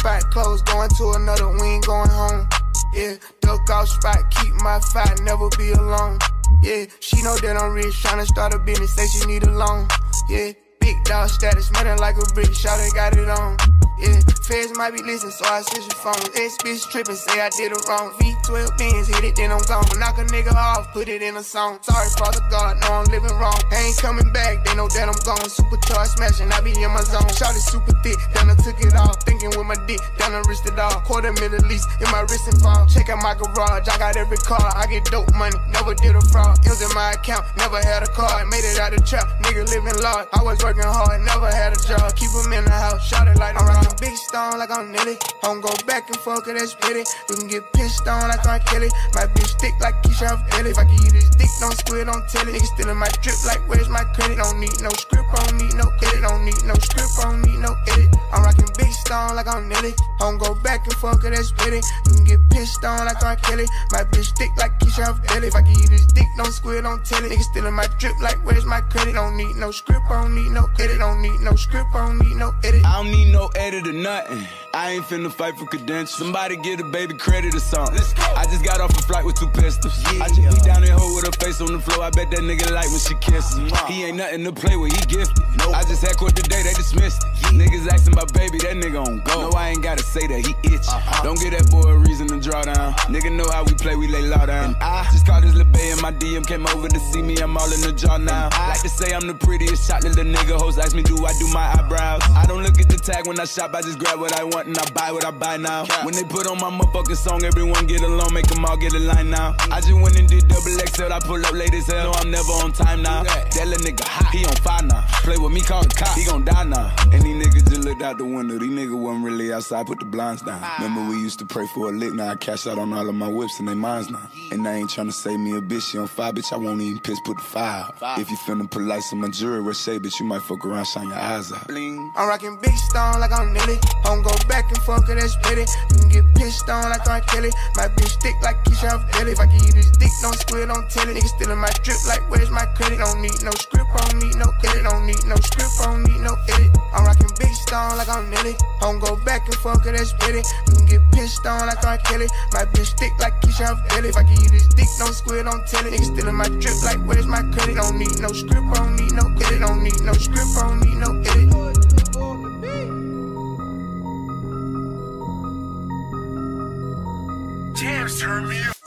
spot closed, going to another, we ain't going home. Yeah, duck off spot, keep my fight, never be alone. Yeah, she know that I'm rich, tryna start a business, say she need a loan. Yeah, big dog status, smelling like a brick, shout got it on. Feds might be listening, so I switch your phone. Ex bitch tripping, say I did it wrong. V12 Benz, hit it, then I'm gone. Knock a nigga off, put it in a song. Sorry, Father God, know I'm living wrong. I ain't coming back, they know that I'm gone. Supercharged smashing, I be in my zone. Shot it super thick, then I took it off. Thinking with my dick, then I wrist it off. Quarter million least in my wrist ball. Check out my garage, I got every car. I get dope money, never did a fraud. It was in my account, never had a car. Made it out the trap, nigga living large. I was working hard, never had a job. Keep him in the house, shot it like I'm rocking big stone like I'm Nelly. I don't go back and forth, cause that's pity. We can get pissed on like I'm Kelly. My bitch thick like Keisha Billy. If I give you this dick, don't squid, don't tell it. Niggas stealing my drip like where's my credit? Don't need no script, don't need no edit. Don't need no script, don't need no edit. I'm rocking big stone like I'm Nelly. I don't go back and forth, cause that's pity. We can get pissed on like I'm Kelly. My bitch thick like Keisha Billy. If I give you this dick, don't squid, don't tell it. Niggas stealing my drip like where's my credit? Don't need no script, don't need no edit. Don't need no script, don't need no edit. I don't need no edit or nothing. I ain't finna fight for credentials. Somebody get a baby credit or something. I just got off a flight with two pistols. Yeah. I just beat down that hoe with her face on the floor. I bet that nigga like when she kisses. He ain't nothing to play with, he gifted. Nope. I just had court today, they dismissed it. Yeah. Niggas asking my baby, that nigga on go. No, I ain't gotta say that, he itch. Uh -huh. Don't get that boy a reason to draw down. Nigga know how we play, we lay low down. And I just called this little bay in my DM, came over to see me, I'm all in the jaw now. I like to say I'm the prettiest shot, little nigga. Hoes ask me, do I do my eyebrows? I don't look at the tag when I shop, I just grab what I want and I buy what I buy now. When they put on my motherfucking song, everyone get along, make them all get a line now. I just went and did double XL, I pull up late as hell, no, I'm never on time now. That, little nigga hot, he on fire now. Play with me, call the cop, he gon' die now. And these niggas just looked out the window, these niggas wasn't really outside, put the blinds down. Ah. Remember we used to pray for a lick, now I cash out on all of my whips and they minds now. And I ain't tryna save me a bitch, she on fire, bitch, I won't even piss, put the fire. If you finna put lights on my jewelry, wear shade, bitch, you might fuck around, shine your eyes out. Bling. I'm rocking big stone like I'm Nelly. I don't go back and forth, cause that's pity. You can get pissed on like I'm Kelly. My bitch thick like Keisha Billy. If I give you this dick, don't squid, don't tell it. Niggas stealing my drip like where's my credit? Don't need no script, don't need no edit. Don't need no script, don't need no edit. I'm rocking big stone like I'm Nelly. I don't go back and forth, cause that's pity. You can get pissed on like I'm Kelly. My bitch thick like Keisha Billy. If I give you this dick, don't squid, don't tell it. Niggas stealing my drip like where's my credit? Don't need no script, don't need no edit. Don't need no script, don't need no edit. Turn me. music.